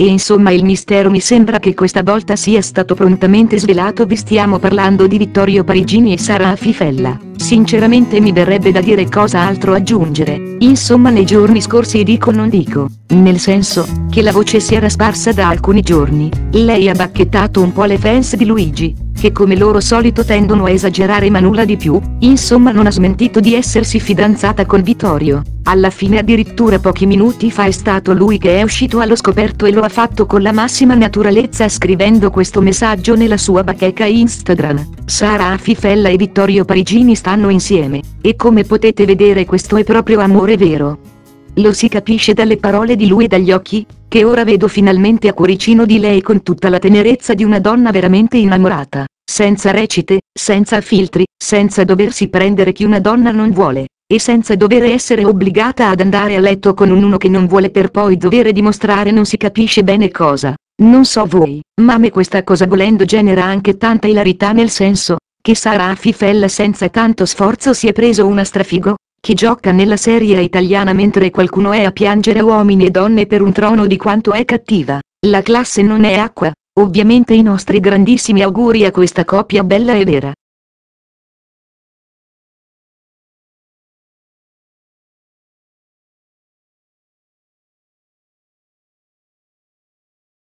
E insomma il mistero mi sembra che questa volta sia stato prontamente svelato. Vi stiamo parlando di Vittorio Parigini e Sara Fifella. Sinceramente mi verrebbe da dire cosa altro aggiungere, insomma nei giorni scorsi dico non dico, nel senso, che la voce si era sparsa da alcuni giorni, lei ha bacchettato un po' le fans di Luigi, che come loro solito tendono a esagerare ma nulla di più, insomma non ha smentito di essersi fidanzata con Vittorio. Alla fine addirittura pochi minuti fa è stato lui che è uscito allo scoperto e lo ha fatto con la massima naturalezza scrivendo questo messaggio nella sua bacheca Instagram. Sara Fifella e Vittorio Parigini stanno insieme, e come potete vedere questo è proprio amore vero. Lo si capisce dalle parole di lui e dagli occhi, che ora vedo finalmente a cuoricino di lei con tutta la tenerezza di una donna veramente innamorata, senza recite, senza filtri, senza doversi prendere chi una donna non vuole, e senza dover essere obbligata ad andare a letto con un uno che non vuole per poi dover dimostrare non si capisce bene cosa. Non so voi, ma a me questa cosa volendo genera anche tanta ilarità nel senso, che Sara Fifella senza tanto sforzo si è preso una strafigo, che gioca nella serie italiana mentre qualcuno è a piangere uomini e donne per un trono di quanto è cattiva. La classe non è acqua, ovviamente i nostri grandissimi auguri a questa coppia bella e vera.